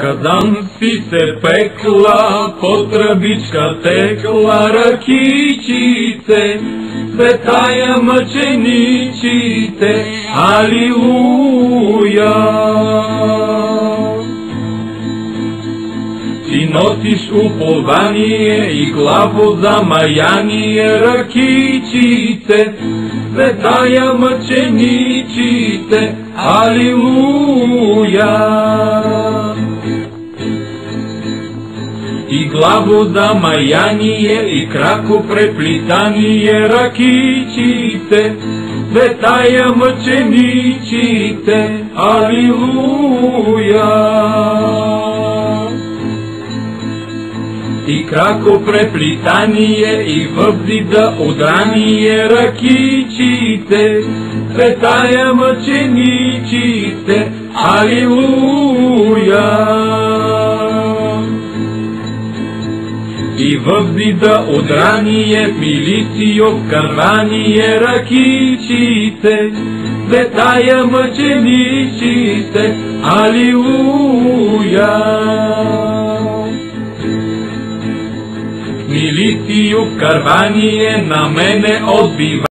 Казан си се пекла, по тръбичка текла ръкичице, светая мъченичите, алилуя. Ти носиш упование и главо за маяние ръкичице, светая мъченичите, алилуя. И главо за маяние и крако преплитание ръкичите, светая мъченичите, алилуя. И крако преплитание и възлида удрание ръкичите, светая мъченичите, алилуя. И възлида удрание, милицио кървание ръкичите, светая мъченичите, алилуя. Милицио карвание на мене отбива.